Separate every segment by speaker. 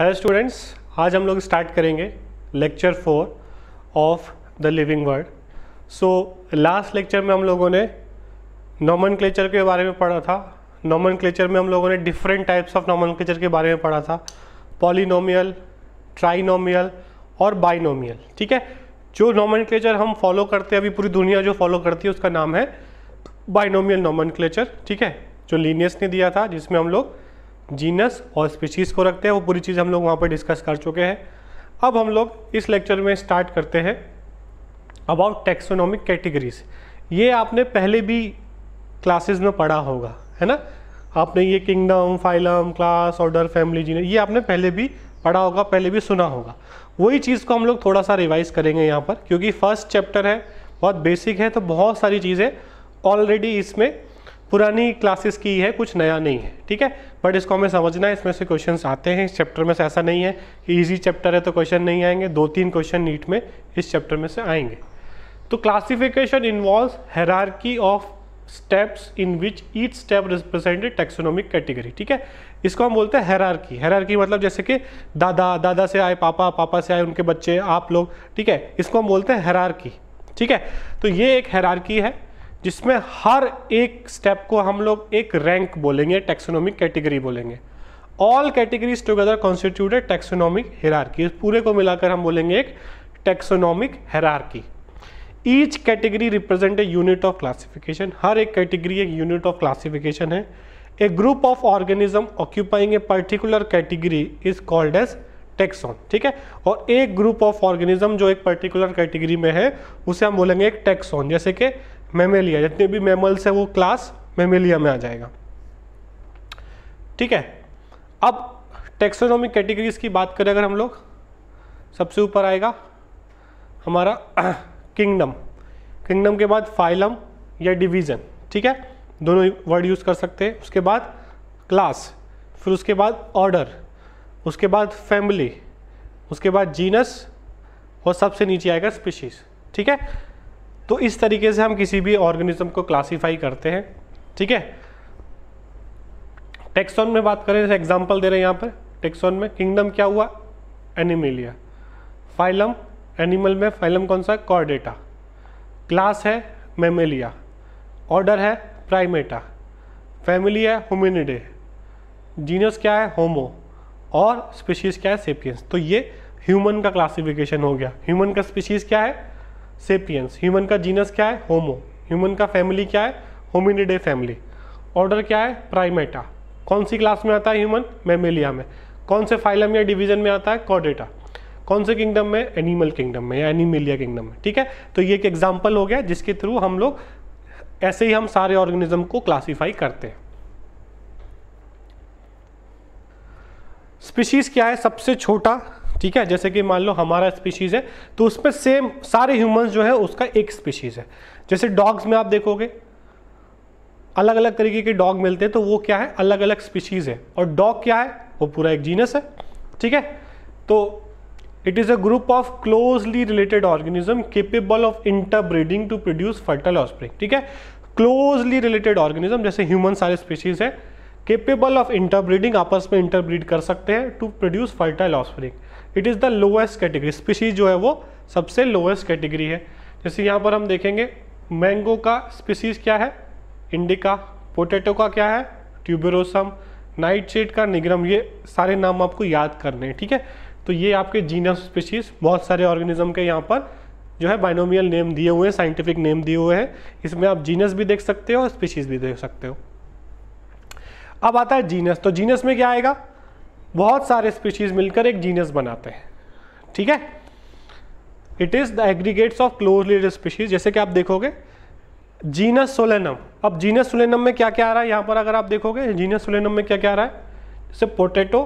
Speaker 1: Hello students आज हम लोग स्टार्ट करेंगे lecture four of the living word so last lecture में हम लोगों ने नॉमन के बारे में पढ़ा था। नॉमन में हम लोगों ने डिफरेंट टाइप्स ऑफ़ नॉमन के बारे में पढ़ा था। पॉलिनोमियल ट्राइनोमियल और बाइनोमियल ठीक है? जो नॉमन हम फॉलो करते हैं, अभी पूरी दुनिया जो फॉलो करती है, उसका नाम है बाइनोमियल नॉमन ठीक है? जो लीनियस ने दिया था, जिसमें हम लोग जीनस और स्पीशीज़ को रखते हैं। वो पूरी चीज़ हम लोग वहाँ पर डिस्कस कर चुके हैं। अब हम लोग इस लेक्चर में स्टार्ट करते हैं अबाउट टेक्सोनॉमिक कैटेगरीज। ये आपने पहले भी क्लासेस में पढ़ा होगा, है ना? आपने ये kingdom, phylum, class, order, family, genus, ये आपने पहले भी पढ़ा होगा, पहले भी सुना होगा। वही चीज़ को हम लोग थोड़ा सा रिवाइज करेंगे यहाँ पर, क्योंकि फ़र्स्ट चैप्टर है, बहुत बेसिक है तो बहुत सारी चीज़ें ऑलरेडी इसमें पुरानी क्लासेस की है, कुछ नया नहीं है, ठीक है? बट इसको हमें समझना है, इसमें से क्वेश्चन आते हैं। इस चैप्टर में से ऐसा नहीं है कि ईजी चैप्टर है तो क्वेश्चन नहीं आएँगे। दो तीन क्वेश्चन नीट में इस चैप्टर में से आएँगे। तो classification involve hierarchy of steps in which each step represented taxonomic category ठीक है? इसको हम बोलते हैं हेरारकी हेरारकी मतलब जैसे कि दादा दादा से आए, पापा पापा से आए, उनके बच्चे, आप लोग, ठीक है? इसको हम बोलते हैं हेरारकी ठीक है? तो ये एक हेरारकी है। जिसमें हर एक स्टेप को हम लोग एक रैंक बोलेंगे टेक्सोनॉमिक कैटेगरी बोलेंगे। All categories together constituted taxonomic hierarchy पूरे को मिलाकर हम बोलेंगे एक taxonomic hierarchy each category represent a unit of classification हर एक कैटेगरी एक यूनिट ऑफ़ क्लासिफिकेशन है। A group of organism occupying a particular category is called as taxon ठीक है? और एक ग्रुप ऑफ़ ऑर्गेनिज्म जो एक पर्टिकुलर कैटेगरी में है, उसे हम बोलेंगे एक टेक्सॉन जैसे कि मेमेलिया जितने भी मेमल्स है वो क्लास मेमेलिया में आ जाएगा। ठीक है? अब टेक्सोनॉमिक कैटेगरीज की बात करें अगर हम लोग, सबसे ऊपर आएगा हमारा किंगडम किंगडम के बाद फाइलम या डिवीज़न ठीक है? दोनों वर्ड यूज़ कर सकते हैं। उसके बाद क्लास फिर उसके बाद ऑर्डर उसके बाद फैमिली उसके बाद जीनस और सबसे नीचे आएगा स्पीशीज ठीक है? तो इस तरीके से हम किसी भी ऑर्गेनिज्म को क्लासीफाई करते हैं, ठीक है? टेक्सॉन में बात करें, जैसे एग्जांपल दे रहे हैं यहाँ पर। टेक्सॉन में किंगडम क्या हुआ? एनिमेलिया फाइलम एनिमल में फाइलम कौन सा? कॉर्डेटा क्लास है मेमेलिया ऑर्डर है प्राइमेटा फैमिली है होमिनिडे जीनस क्या है? होमो और स्पीशीज क्या है? सेपियंस तो ये ह्यूमन का क्लासिफिकेशन हो गया। ह्यूमन का स्पीशीज क्या है? सेपियंस ह्यूमन का जीनस क्या है? होमो ह्यूमन का फैमिली क्या है? होमिनिडे फैमिली ऑर्डर क्या है? प्राइमेटा कौन सी क्लास में आता है ह्यूमन मेमेलिया में. कौन से फाइलम या डिवीज़न में आता है? कॉडेटा कौन से किंगडम में? एनिमल किंगडम में या एनिमेलिया किंगडम में. ठीक है? तो ये एक एग्ज़ाम्पल हो गया जिसके थ्रू हम लोग ऐसे ही हम सारे ऑर्गेनिज्म को क्लासीफाई करते हैं. स्पीशीज क्या है? सबसे छोटा ठीक है? जैसे कि मान लो हमारा स्पीशीज़ है तो उसमें सेम सारे ह्यूमंस जो है, उसका एक स्पीशीज़ है। जैसे डॉग्स में आप देखोगे अलग अलग तरीके के डॉग मिलते हैं तो वो क्या है? अलग अलग स्पीशीज़ है। और डॉग क्या है? वो पूरा एक जीनस है। ठीक है? तो it is a group of closely related organism capable of interbreeding to produce fertile offspring ठीक है? क्लोजली रिलेटेड ऑर्गेनिज्म जैसे ह्यूमन सारे स्पीशीज़ है केपेबल ऑफ़ इंटरब्रीडिंग आपस में इंटरब्रीड कर सकते हैं to produce fertile offspring it is the lowest category species जो है वो सबसे लोएस्ट कैटेगरी है। जैसे यहाँ पर हम देखेंगे मैंगो का स्पीशीज क्या है? इंडिका पोटैटो का क्या है? ट्यूबेरोसम नाइट का निग्रम ये सारे नाम आपको याद करने हैं, ठीक है? तो ये आपके जीनस स्पीशीज बहुत सारे ऑर्गेनिज्म के यहाँ पर जो है बाइनोमियल नेम दिए हुए हैं साइंटिफिक नेम दिए हुए हैं। इसमें आप जीनस भी देख सकते हो और स्पीशीज भी देख सकते हो। अब आता है जीनस तो जीनस में क्या आएगा? बहुत सारे स्पीशीज मिलकर एक जीनस बनाते हैं। ठीक है? It is the aggregates of closely species जैसे कि आप देखोगे जीनस सोलेनम अब जीनस सोलेनम में क्या क्या आ रहा है? यहाँ पर अगर आप देखोगे जीनस सोलेनम में क्या क्या आ रहा है? जैसे पोटैटो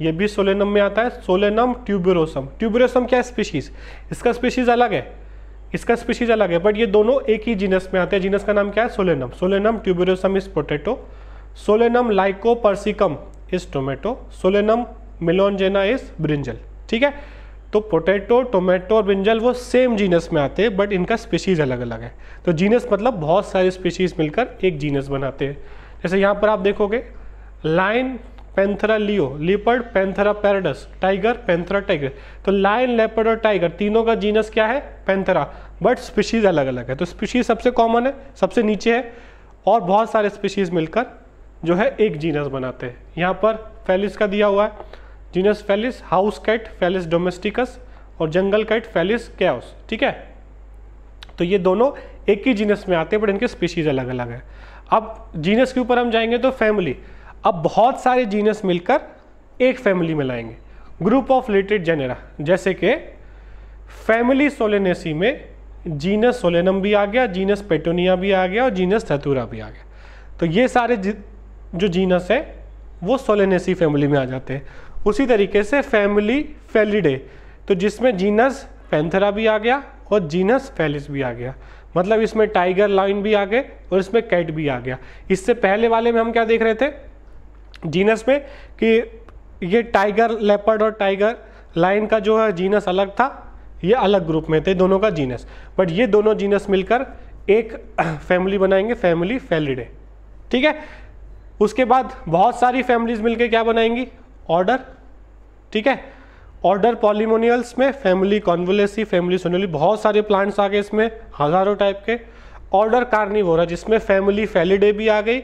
Speaker 1: ये भी सोलेनम में आता है। सोलेनम ट्यूबरोसम ट्यूबरोसम क्या स्पीशीज इसका स्पीशीज अलग है। इसका स्पीशीज अलग है बट ये दोनों एक ही जीनस में आते हैं। जीनस का नाम क्या है? Solanum Solanum tuberosum is potato Solanum lycopersicum is tomato Solanum melongena is brinjal, ठीक है? तो पोटैटो, टोमेटो और ब्रिंजल वो सेम जीनस में आते हैं, बट इनका स्पीशीज अलग अलग है। तो जीनस मतलब बहुत सारे स्पीशीज मिलकर एक जीनस बनाते हैं। जैसे यहाँ पर आप देखोगे, lion Panthera leo leopard Panthera pardus, tiger Panthera tiger. तो लायन लेपर्ड और टाइगर तीनों का जीनस क्या है? पेंथरा। बट स्पीशीज अलग अलग है। तो स्पीशीज सबसे कॉमन है, सबसे नीचे है और बहुत सारे स्पीशीज मिलकर जो है एक जीनस बनाते हैं। यहाँ पर फेलिस का दिया हुआ है। Genus Felis house cat Felis domesticus और जंगल कैट फेलिस कैओस ठीक है? तो ये दोनों एक ही जीनस में आते हैं बट इनके स्पीशीज अलग अलग है। अब जीनस के ऊपर हम जाएँगे तो फैमिली अब बहुत सारे जीनस मिलकर एक फैमिली में लाएँगे। ग्रुप ऑफ़ रिलेटेड जेनेरा जैसे कि फैमिली सोलेनेसी में जीनस सोलेनम भी आ गया जीनस पेटोनिया भी आ गया और जीनस थतूरा भी आ गया। तो ये सारे जो जीनस है, वो सोलेनेसी फैमिली में आ जाते हैं। उसी तरीके से फैमिली फेलिडे तो जिसमें जीनस पेंथरा भी आ गया और जीनस फेलिस भी आ गया। मतलब इसमें टाइगर लाइन भी आ गए और इसमें कैट भी आ गया। इससे पहले वाले में हम क्या देख रहे थे? जीनस में कि ये टाइगर लेपर्ड और टाइगर लाइन का जो है, जीनस अलग था, ये अलग ग्रुप में थे, दोनों का जीनस। बट ये दोनों जीनस मिलकर एक फैमिली बनाएँगे, फैमिली फैलिडे। ठीक है? उसके बाद बहुत सारी फैमिलीज़ मिलकर क्या बनाएँगी? ऑर्डर ठीक है? ऑर्डर पॉलीमोनियल्स में फैमिली कॉन्वलेसी फैमिली सोनोली बहुत सारे प्लांट्स आ गए इसमें, हज़ारों टाइप के। ऑर्डर कार्निवोरा जिसमें फैमिली फैलिडे भी आ गई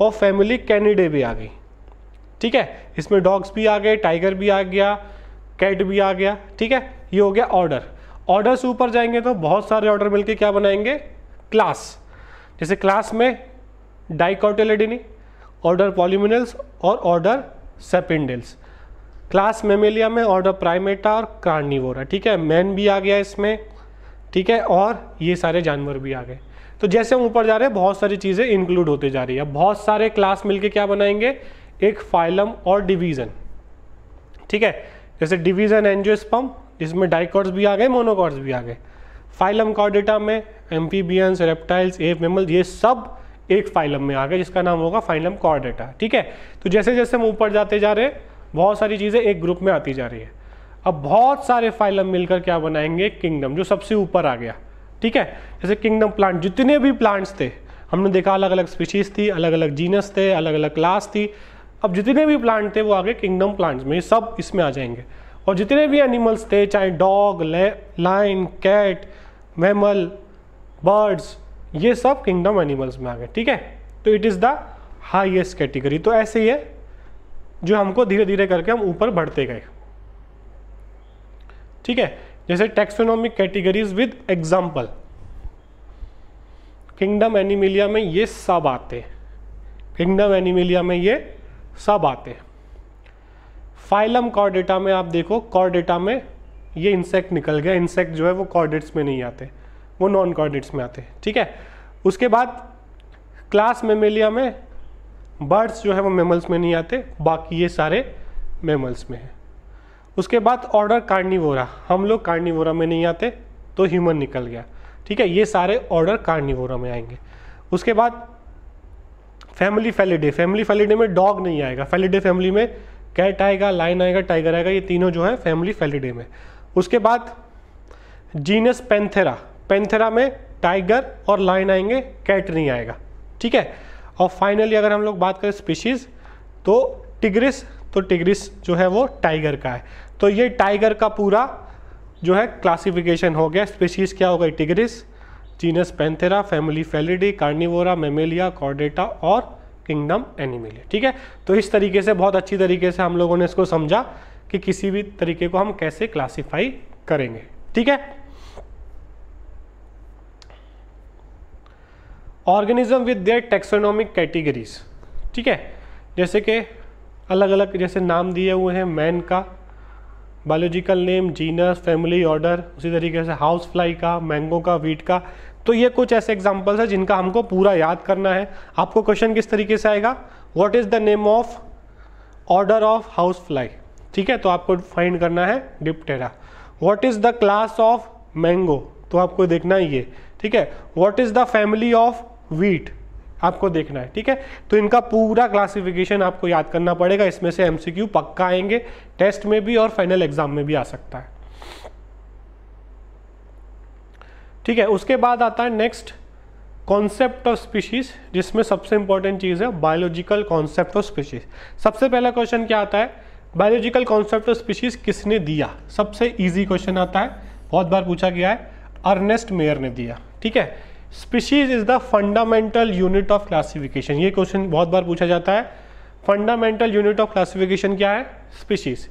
Speaker 1: और फैमिली कैनिडे भी आ गई। ठीक है? इसमें डॉग्स भी आ गए टाइगर भी आ गया कैट भी आ गया। ठीक है? ये हो गया ऑर्डर ऑर्डर से ऊपर जाएँगे तो बहुत सारे ऑर्डर मिलके क्या बनाएँगे? क्लास जैसे क्लास में डाइकोटेलेडिनी ऑर्डर पॉलीमिनल्स और ऑर्डर सेपिंडल्स क्लास मेमेलिया में ऑर्डर प्राइमेटा और कार्निवोरा ठीक है? मैन भी आ गया इसमें. ठीक है? और ये सारे जानवर भी आ गए. तो जैसे हम ऊपर जा रहे हैं, बहुत सारी चीज़ें इंक्लूड होते जा रही है. बहुत सारे क्लास मिलके क्या बनाएँगे? एक फाइलम और डिवीज़न ठीक है? जैसे डिवीज़न एंजियोस्पम जिसमें डाइकॉर्ड्स भी आ गए मोनोकॉर्ड्स भी आ गए. फाइलम कॉर्डेटा में एम्फीबियंस रेप्टाइल्स एप मेमल ये सब एक फाइलम में आ गए जिसका नाम होगा फाइलम कॉर्डेटा ठीक है? तो जैसे जैसे हम ऊपर जाते जा रहे बहुत सारी चीज़ें एक ग्रुप में आती जा रही है। अब बहुत सारे फाइलम मिलकर क्या बनाएँगे? किंगडम जो सबसे ऊपर आ गया, ठीक है? जैसे किंगडम प्लांट जितने भी प्लांट्स थे, हमने देखा अलग अलग स्पीशीज थी अलग अलग जीनस थे अलग अलग क्लास थी। अब जितने भी प्लांट थे, वो आगे किंगडम प्लांट्स में सब इसमें आ जाएँगे। और जितने भी एनिमल्स थे, चाहे dog lion cat mammal birds ये सब किंगडम एनिमल्स में आ गए, ठीक है? तो it is the highest category तो ऐसे ही है जो हमको धीरे धीरे करके हम ऊपर बढ़ते गए। ठीक है? जैसे taxonomic categories with example kingdom Animalia में ये सब आते हैं। किंगडम एनिमिलिया में ये सब आते हैं। फाइलम कॉर्डेटा में आप देखो कॉर्डेटा में ये इंसेक्ट निकल गया। इंसेक्ट जो है वो कॉर्डेट्स में नहीं आते। वो नॉन कॉर्डेट्स में आते हैं, ठीक है? उसके बाद क्लास मेमेलिया में बर्ड्स जो है वो मेमल्स में नहीं आते, बाकी ये सारे मेमल्स में है। उसके बाद ऑर्डर कार्निवोरा हम लोग कार्निवोरा में नहीं आते तो ह्यूमन निकल गया, ठीक है? ये सारे ऑर्डर कार्निवोरा में आएँगे। उसके बाद फैमिली फैलिडे फैमिली फैलिडे में डॉग नहीं आएगा फैलिडे फैमिली में कैट आएगा लाइन आएगा टाइगर आएगा, ये तीनों जो है फैमिली फैलिडे में। उसके बाद जीनस पेंथेरा पेंथेरा में टाइगर और लाइन आएँगे, कैट नहीं आएगा। ठीक है? और फाइनली अगर हम लोग बात करें स्पीशीज़ तो टिग्रिस तो टिग्रिस जो है वो टाइगर का है। तो ये टाइगर का पूरा जो है क्लासिफिकेशन हो गया। स्पीशीज़ क्या हो गई? Tigris, genus Panthera, family Felidae, Carnivora, Mammalia, Chordata और किंगडम एनिमिलिया। ठीक है? तो इस तरीके से, बहुत अच्छी तरीके से हम लोगों ने इसको समझा कि किसी भी तरीके को हम कैसे क्लासीफाई करेंगे। ठीक है? Organism with their taxonomic categories, ठीक है? जैसे कि अलग अलग जैसे नाम दिए हुए हैं मैन का biological name genus family order उसी तरीके से हाउस फ्लाई का मैंगो का वीट का। तो ये कुछ ऐसे एग्जाम्पल्स हैं जिनका हमको पूरा याद करना है। आपको क्वेश्चन किस तरीके से आएगा? What is the name of order of house fly ठीक है तो आपको फाइंड करना है Diptera what is the class of mango तो आपको देखना ही है ठीक है? What is the family of wheat आपको देखना है, ठीक है? तो इनका पूरा क्लासिफिकेशन आपको याद करना पड़ेगा, इसमें से एमसीक्यू पक्का आएँगे टेस्ट में भी और फाइनल एग्ज़ाम में भी आ सकता है। ठीक है, उसके बाद आता है नेक्स्ट कॉन्सेप्ट ऑफ़ स्पीशीज जिसमें सबसे इंपॉर्टेंट चीज़ है बायोलॉजिकल कॉन्सेप्ट ऑफ़ स्पीशीज सबसे पहला क्वेश्चन क्या आता है? बायोलॉजिकल कॉन्सेप्ट ऑफ़ स्पीशीज किसने दिया? सबसे इजी क्वेश्चन आता है, बहुत बार पूछा गया है अर्नेस्ट मेयर ने दिया, ठीक है? Species is the fundamental unit of classification ये क्वेश्चन बहुत बार पूछा जाता है। फंडामेंटल यूनिट ऑफ़ क्लासिफिकेशन क्या है? Species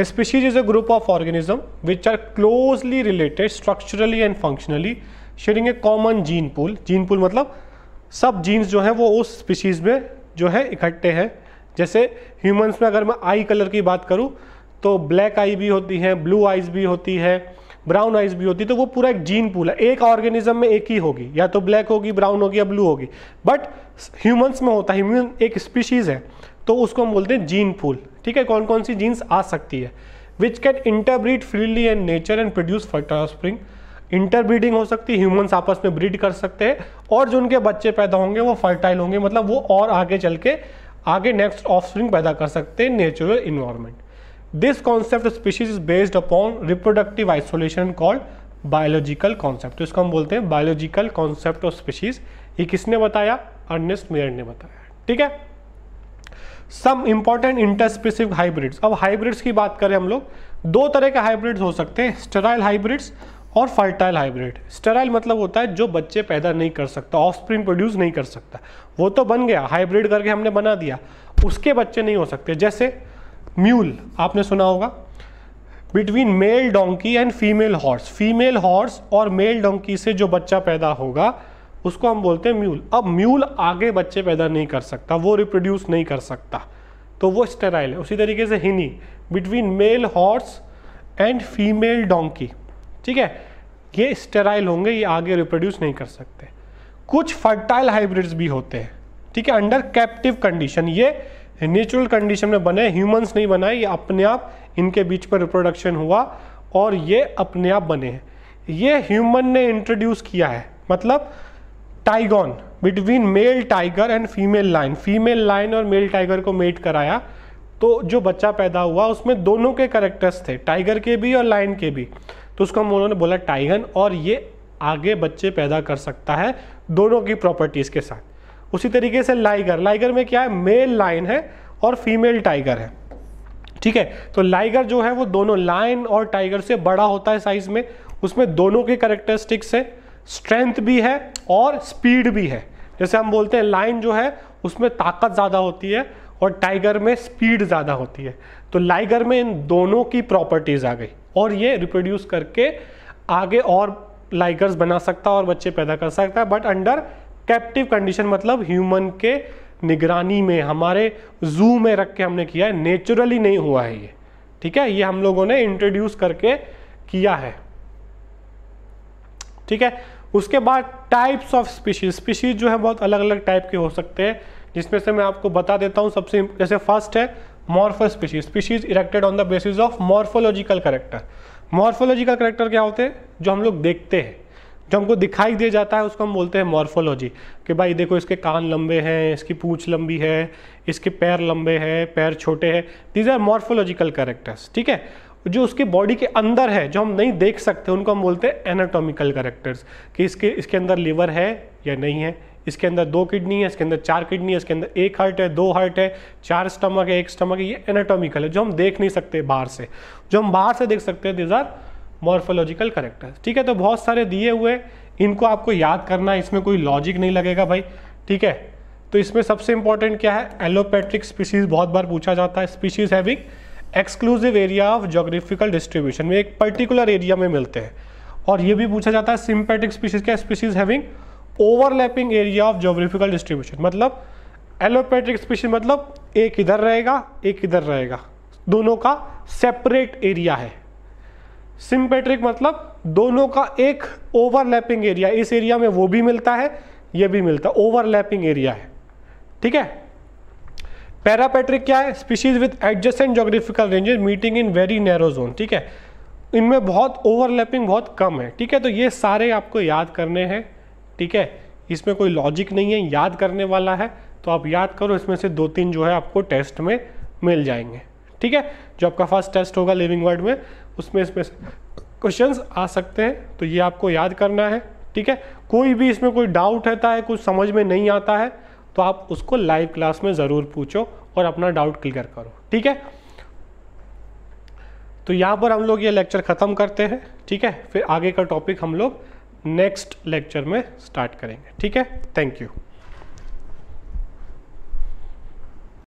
Speaker 1: species is a group of organism which are closely related structurally and functionally sharing a common gene pool gene pool मतलब सब जीन्स जो हैं वो उस स्पीशीज में जो है इकट्ठे हैं। जैसे ह्यूमंस में अगर मैं आई कलर की बात करूँ तो ब्लैक आई भी होती है ब्लू आइज़ भी होती है ब्राउन आइज़ भी होती तो वो पूरा एक जीन पूल है। एक ऑर्गेनिज्म में एक ही होगी। या तो ब्लैक होगी, ब्राउन होगी या ब्लू होगी। बट ह्यूमंस में होता है, ह्यूमन एक स्पीशीज है तो उसको हम बोलते हैं जीन पूल। ठीक है कौन कौन सी जीन्स आ सकती है? Which can interbreed freely and nature and produce fertile spring interbreeding हो सकती है ह्यूमन्स आपस में ब्रीड कर सकते हैं, और जो उनके बच्चे पैदा होंगे, वो फर्टाइल होंगे। मतलब वो और आगे चल के, आगे नेक्स्ट ऑफ़ पैदा कर सकते हैं natural environment this concept species is based upon reproductive isolation called biological concept इसको हम बोलते हैं बायोलॉजिकल कॉन्सेप्ट ऑफ़ स्पीशीज ये किसने बताया? अर्नेस्ट मेयर ने बताया। ठीक है? सम इंपॉर्टेंट इंटरस्पेसिफिक हाइब्रिड्स अब हाइब्रिड्स की बात करें हम लोग, दो तरह के हाइब्रिड्स हो सकते हैं स्टेराइल हाइब्रिड्स और फर्टाइल हाइब्रिड स्टेराइल मतलब होता है जो बच्चे पैदा नहीं कर सकता ऑफ़ स्प्रिंग प्रोड्यूस नहीं कर सकता। वो तो बन गया हाइब्रिड करके हमने बना दिया। उसके बच्चे नहीं हो सकते। जैसे म्यूल, आपने सुना होगा। Between male donkey and female horse female horse और मेल डोंकी से जो बच्चा पैदा होगा, उसको हम बोलते हैं म्यूल। अब म्यूल आगे बच्चे पैदा नहीं कर सकता, वो रिप्रोड्यूस नहीं कर सकता। तो वो स्टेराइल है। उसी तरीके से hinny. Between male horse and female donkey ठीक है? ये स्टेराइल होंगे, ये आगे रिप्रोड्यूस नहीं कर सकते। कुछ फर्टाइल हाइब्रिड्स भी होते हैं। ठीक है? अंडर कैप्टिव कंडीशन ये नेचुरल कंडीशन में बने ह्यूमंस नहीं बनाए, ये अपने आप इनके बीच पर रिप्रोडक्शन हुआ और ये अपने आप बने हैं। ये ह्यूमन ने इंट्रोड्यूस किया है मतलब tigon between male tiger and female lion female lion और मेल टाइगर को मेट कराया तो जो बच्चा पैदा हुआ, उसमें दोनों के करेक्टर्स थे टाइगर के भी और लाइन के भी। तो उसको हम उन्होंने बोला टाइगन और ये आगे बच्चे पैदा कर सकता है दोनों की प्रॉपर्टीज़ के साथ। उसी तरीके से लाइगर लाइगर में क्या है? मेल लाइन है और फीमेल टाइगर है। ठीक है? तो लाइगर जो है वो दोनों लाइन और टाइगर से बड़ा होता है साइज़ में। उसमें दोनों के करेक्टरिस्टिक्स है। स्ट्रेंथ भी है और स्पीड भी है। जैसे हम बोलते हैं लाइन जो है, उसमें ताकत ज़्यादा होती है और टाइगर में स्पीड ज़्यादा होती है। तो लाइगर में इन दोनों की प्रॉपर्टीज़ आ गई और ये रिप्रोड्यूस करके आगे और लाइगर्स बना सकता है और बच्चे पैदा कर सकता है। बट अंडर कैप्टिव कंडीशन मतलब ह्यूमन के निगरानी में, हमारे जू में रख के हमने किया है नेचुरली नहीं हुआ है ये। ठीक है? ये हम लोगों ने इंट्रोड्यूस करके किया है। ठीक है? उसके बाद टाइप्स ऑफ़ स्पीशीज स्पीशीज जो है बहुत अलग अलग टाइप के हो सकते हैं, जिसमें से मैं आपको बता देता हूँ सबसे, जैसे फ़र्स्ट है morpho species species erected on the basis of morphological character morphological character क्या होते हैं? जो हम लोग देखते हैं। जो हमको दिखाई दे जाता है, उसको हम बोलते हैं मॉर्फोलॉजी कि भाई देखो, इसके कान लंबे हैं, इसकी पूछ लंबी है, इसके पैर लंबे हैं, पैर छोटे हैं। दीज आर मॉर्फोलॉजिकल करेक्टर्स ठीक है? जो उसकी बॉडी के अंदर है, जो हम नहीं देख सकते, उनको हम बोलते हैं एनाटॉमिकल करेक्टर्स कि इसके इसके अंदर लिवर है या नहीं है? इसके अंदर दो किडनी है, इसके अंदर चार किडनी है, इसके अंदर एक हार्ट है, दो हार्ट है, चार स्टमक है, एक स्टमक है, ये एनाटॉमिकल है, जो हम देख नहीं सकते बाहर से। जो हम बाहर से देख सकते हैं दिज आर मॉर्फोलॉजिकल करेक्टर्स ठीक है तो बहुत सारे दिए हुए, इनको आपको याद करना है इसमें कोई लॉजिक नहीं लगेगा भाई। ठीक है तो इसमें सबसे इंपॉर्टेंट क्या है? एलोपैट्रिक स्पीसीज बहुत बार पूछा जाता है। Species having exclusive area of geographical distribution में एक पर्टिकुलर एरिया में मिलते हैं। और ये भी पूछा जाता है सिंपेटिक स्पीसीज क्या species having overlapping area of geographical distribution मतलब एलोपैट्रिक स्पीशीज मतलब एक इधर रहेगा, एक इधर रहेगा। दोनों का सेपरेट एरिया है। सिंपेट्रिक मतलब दोनों का एक ओवरलैपिंग एरिया इस एरिया में वो भी मिलता है, ये भी मिलता है ओवरलैपिंग एरिया है। ठीक है? पैरापेट्रिक क्या है? Species with adjacent geographical ranges meeting in very narrow zone ठीक है? इनमें बहुत ओवरलैपिंग बहुत कम है, ठीक है? तो ये सारे आपको याद करने हैं, ठीक है? इसमें कोई लॉजिक नहीं है, याद करने वाला है तो आप याद करो, इसमें से दो तीन जो है आपको टेस्ट में मिल जाएँगे। ठीक है? जो आपका फ़र्स्ट टेस्ट होगा लिविंग वर्ड में, उसमें इसमें क्वेश्चन आ सकते हैं तो ये आपको याद करना है, ठीक है? कोई भी इसमें कोई डाउट रहता है, कुछ समझ में नहीं आता है तो आप उसको लाइव क्लास में ज़रूर पूछो और अपना डाउट क्लियर करो, ठीक है? तो यहाँ पर हम लोग ये लेक्चर ख़त्म करते हैं, ठीक है? फिर आगे का टॉपिक हम लोग नेक्स्ट लेक्चर में स्टार्ट करेंगे, ठीक है? Thank you